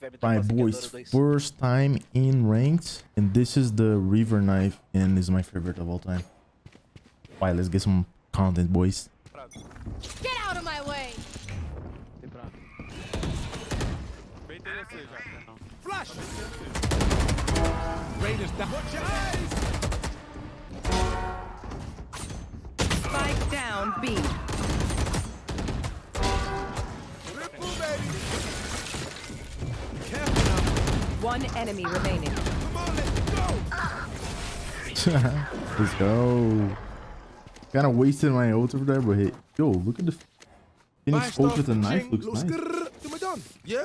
tiver me Right, tropa boys, first time in ranked, and this is the Reaver knife, and is my favorite of all time. Why? Let's get some content, boys. Get out of my way! Flash! Raiders down. Watch your eyes! Spike down B. One enemy remaining. Come on, let's go! Let's go. Kind of wasted my ult over there, but hey, yo, look at the Phoenix ult with the knife. Looks little nice. Yeah?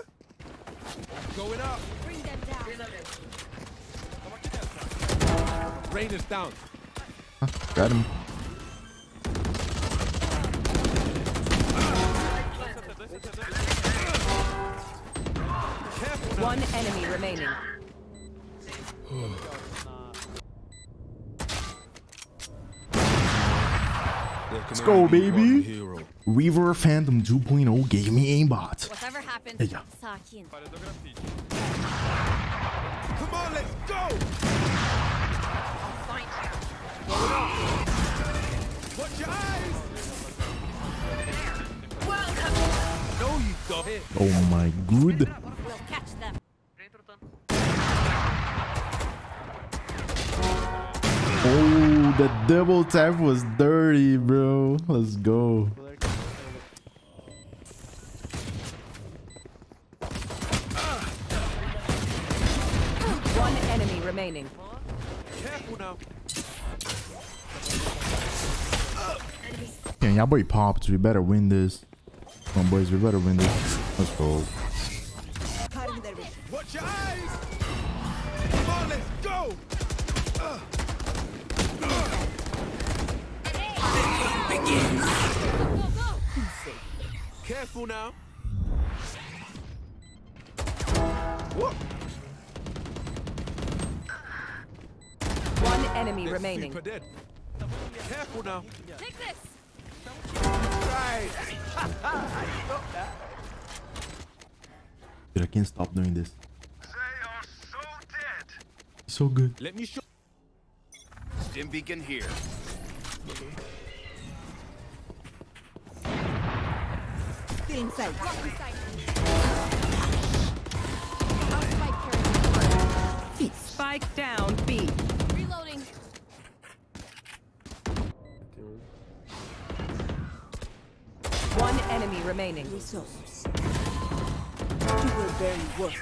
Going up. Bring them down. Raiders down. Got him. Careful now. One enemy remaining. Let's go, baby. Reaver Phantom 2.0 gave me aimbot. Whatever happens, Yeah. Come on, let's go! Watch your eyes! Welcome. No, you don't. Hit. Oh my good. We'll catch them. Oh, the double tap was dirty, bro. Let's go. One enemy remaining. Careful now. Yeah, y'all boy popped. We better win this. Come on, boys. We better win this. Let's go. Careful now. What? One enemy They're remaining. super dead. Careful now. Take this. Right. Dude, I can't stop doing this. They are so dead. So good. Let me show. Stim beacon here. Block inside. Out spike. Spike down B. Reloading. One enemy remaining.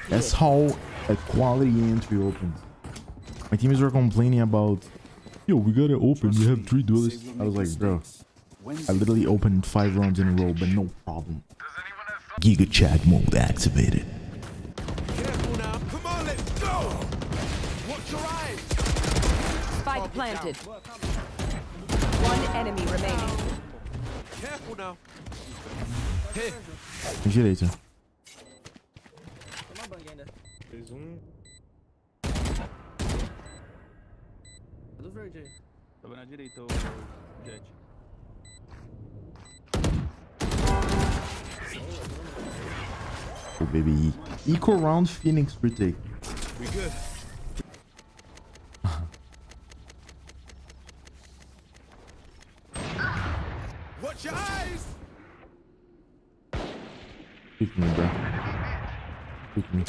That's how a quality entry opens. My teammates were complaining about, yo, we gotta open. We have three duelists. I was like, bro, I literally opened five rounds in a row, but no problem. Giga chat mode activated. Careful now. Come on, let's go. Watch your eyes. Spike planted. One enemy remaining. Careful now. Hey, Direita. Fez um. Do verde aí. Tava na direita o Jett. Oh, baby. Equal round Phoenix retake. we good. Watch your eyes. Pick me, bro. Pick me.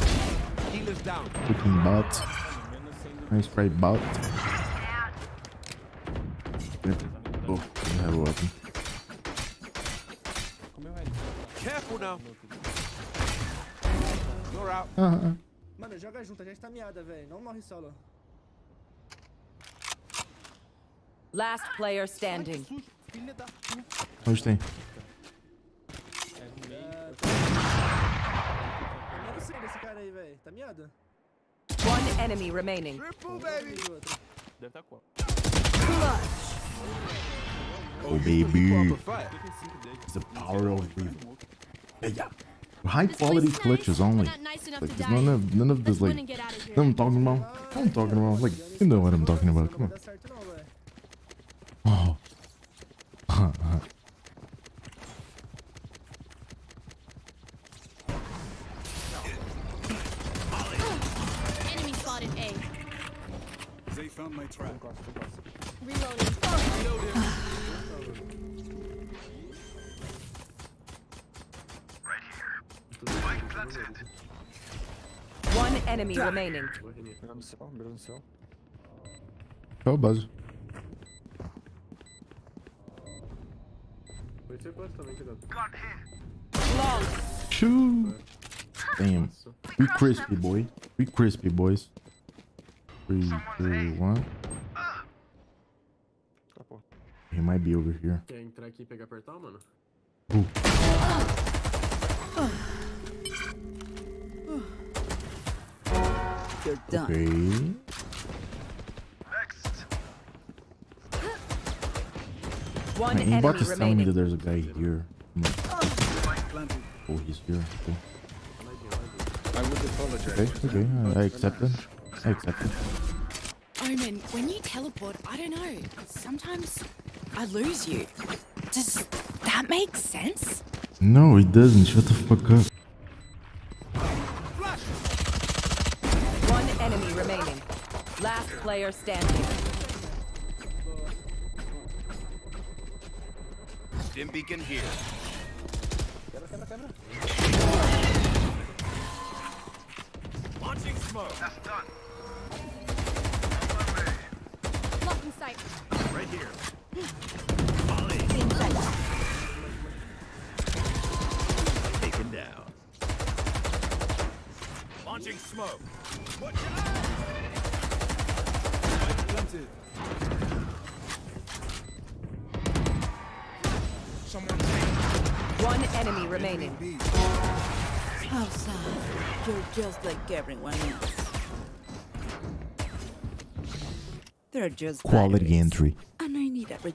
Healers down. Picking bot. Nice right bot. Yep. Oh, I have a weapon. Careful now. Uh-uh. Mano, joga junto, a gente tá miada, velho. Não morre solo. Last player standing. Onde tem? Eu não sei desse cara aí, velho. Tá miada? One enemy remaining. triple, baby. Deve estar com. Oh, baby. It's the power of yeah. High quality glitches only. Like, there's none of none of this like. What I'm talking about? I'm talking about like you know what I'm talking about. Come on. Oh. Enemy spotted A. They found my trap. Reloading. Enemy remaining. Mirando no céu, mirando no céu. Oh, buzz. Foi ser quanto também, cuidado. Long. Shoo. Damn. We crispy, boy. We crispy, boys. Three, two, one. Tá, pô. He might be over here. Quer entrar aqui e pegar apertar, mano? Ooh. You're done. Okay. One My enemy inbox is telling me that there's a guy here. Oh, he's here. Okay. I would apologize. Okay, okay. uh, I accept it. I accept it. Omen, when you teleport, I don't know. Sometimes I lose you. Does that make sense? No, it doesn't. Shut the fuck up. One enemy remaining. Last player standing. Stim beacon here. Launching smoke. That's done. Blocking sight. Right here. In. Taken down. Launching smoke. Watch out! Spike planted. Someone One enemy remaining. How sad. You're just like everyone else. They're just Quality batteries. entry. And I need a re-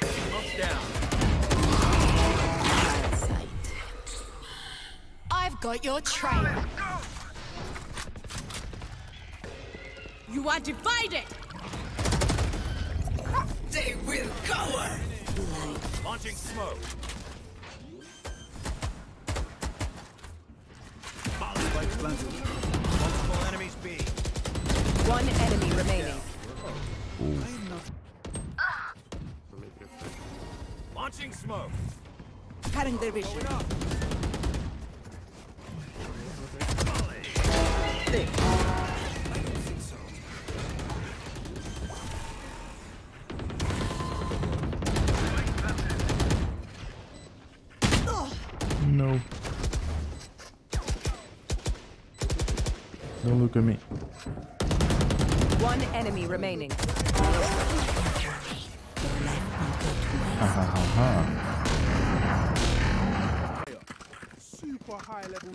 smoke's down. bad sight. I've got your trail. You are divided. They will cover. Launching smoke. Multiple enemies B. One enemy remaining. Launching smoke. Cutting their vision. No. Don't look at me. One enemy remaining. Ha ha ha ha. Super high level.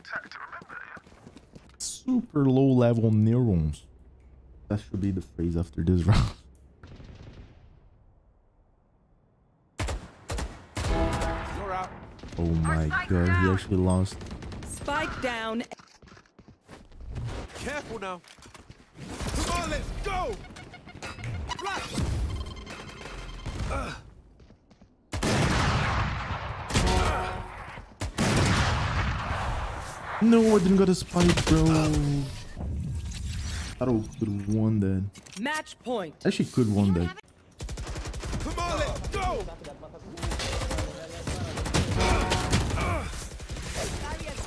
Super low level neurons. That should be the phrase after this round. Oh my god, he actually lost. Spike down. Careful now. Come on, let's go. Flash. No, I didn't got a spike, bro. Thought I could have won that. Match point. Actually, could won that. Come on, let's go.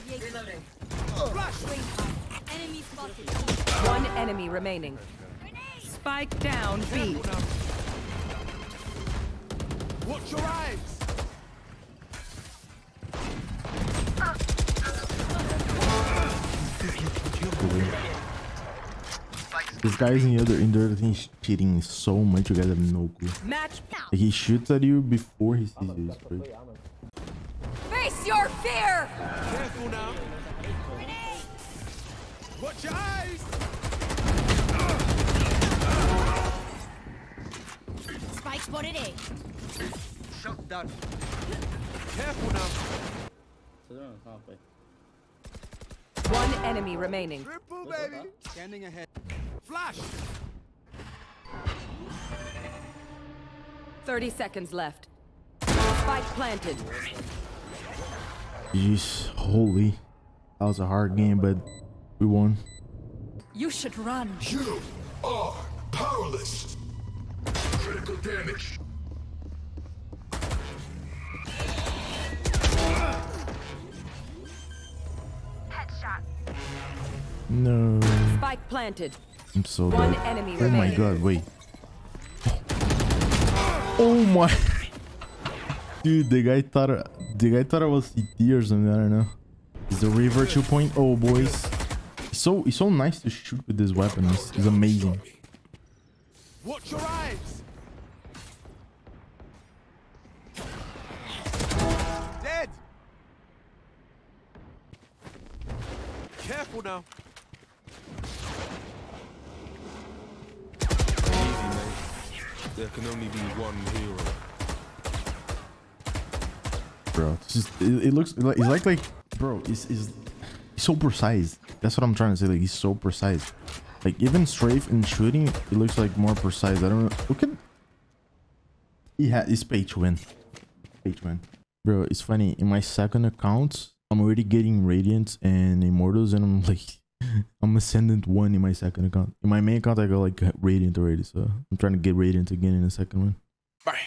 Enemy spotted. One enemy remaining. Spike down B. Watch your eyes. This guy's in the other in the other thing is cheating so much. You guys have no clue. Match. Like, he shoots at you before he sees you. Face your fear. Careful now. Watch your eyes. Spike spotted A. Shut down. Careful now. One enemy remaining. Triple, baby. Standing ahead. Flash. 30 seconds left. Spike planted. Jeez, holy. That was a hard game, but we won. You should run. You are powerless. Critical damage. Headshot. No. Spike planted. I'm so One dead. enemy Oh my god, wait. Oh my Dude, the guy thought the guy thought I was CT or something, I don't know. Is the Reaver 2.0 boys. It's so it's so nice to shoot with this weapon. It's, it's amazing. Watch your eyes. Dead. Careful now. Easy, mate. There can only be one hero. Bro, it's just, it, it looks like it's like like bro, it's, it's it's so precise. That's what I'm trying to say. Like he's so precise. Like even strafe and shooting, it looks like more precise. I don't know. Look at his pay to win. To win. Bro, it's funny. In my second account, I'm already getting radiant and immortals, and I'm like, I'm ascendant one in my second account. In my main account, I got like radiant already, so I'm trying to get radiant again in the second one. Bye.